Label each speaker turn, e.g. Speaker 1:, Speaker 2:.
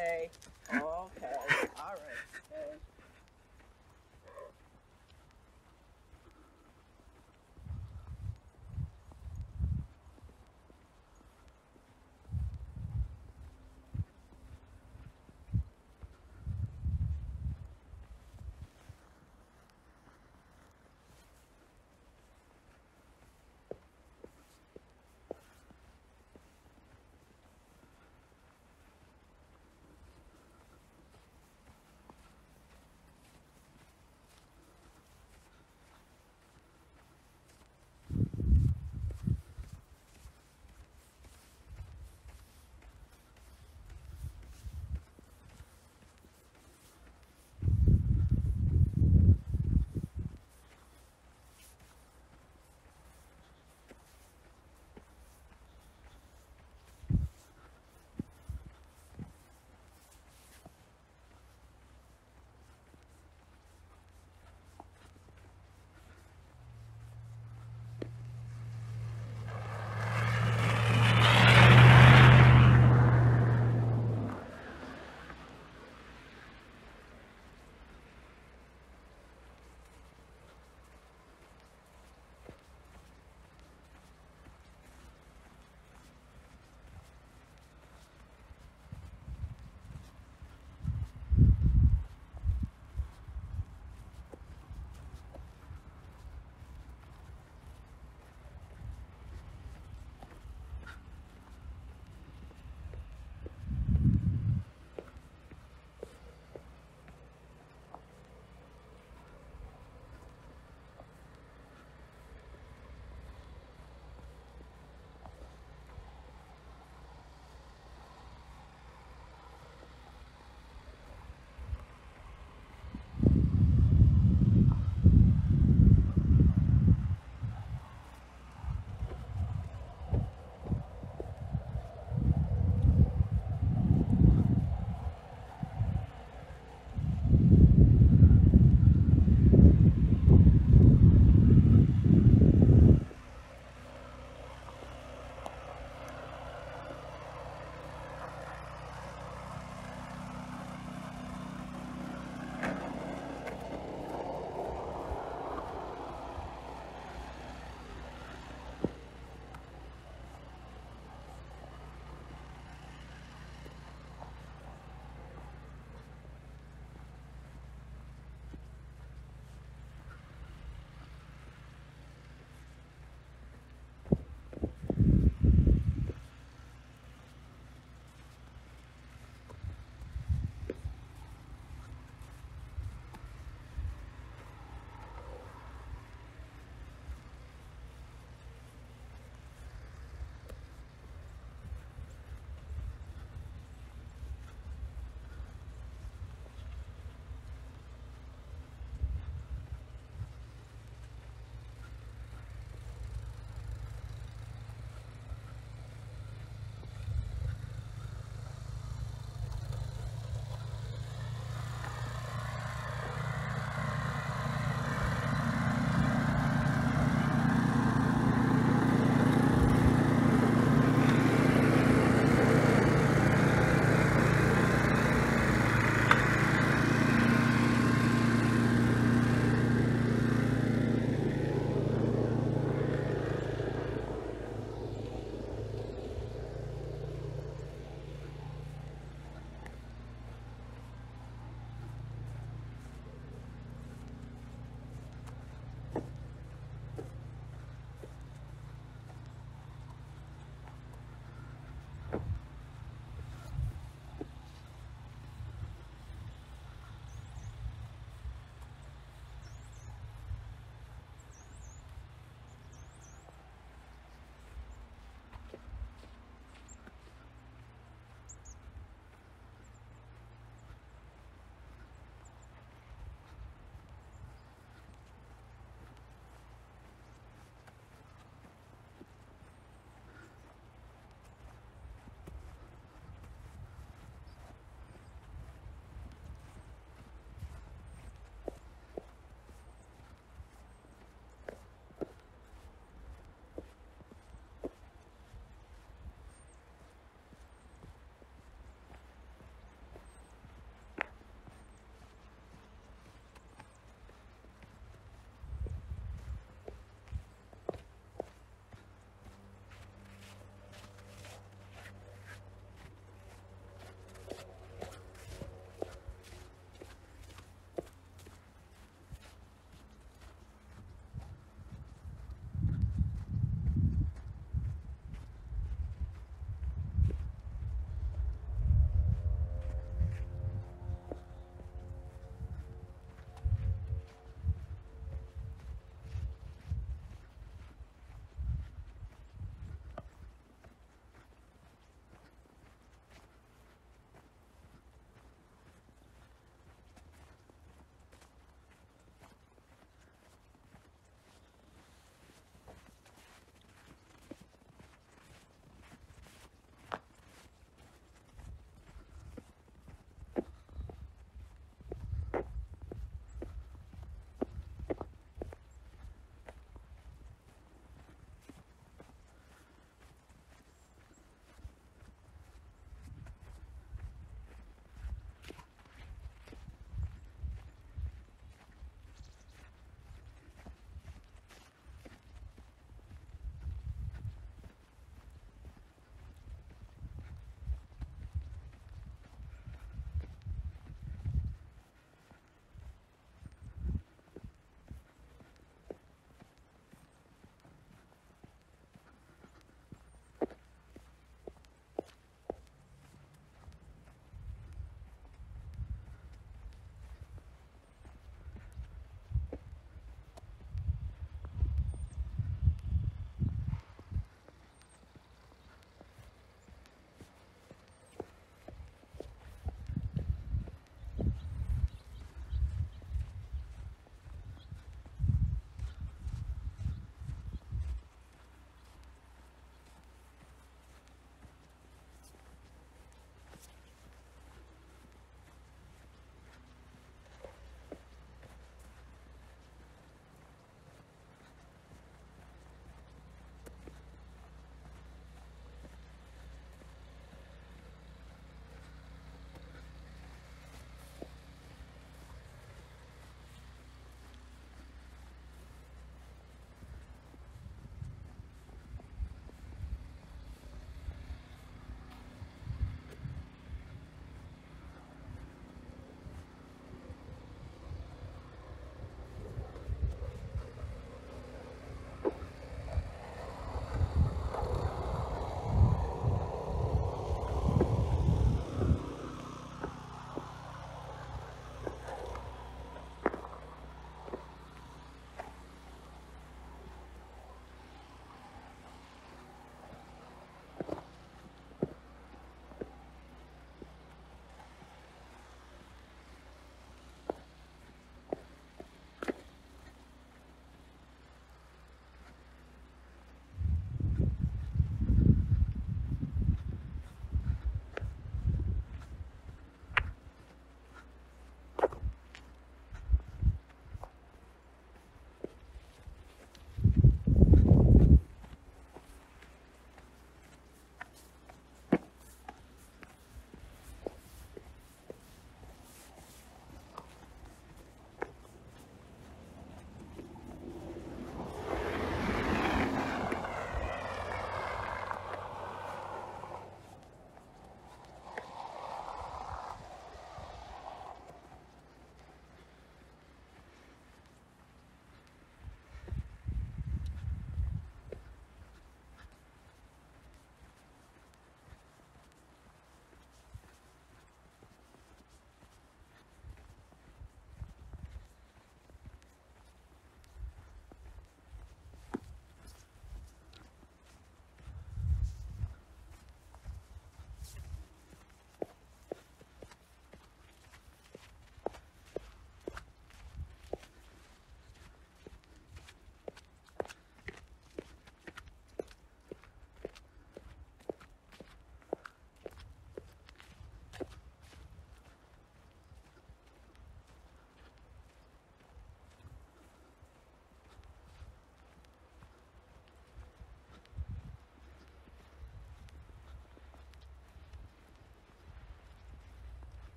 Speaker 1: today.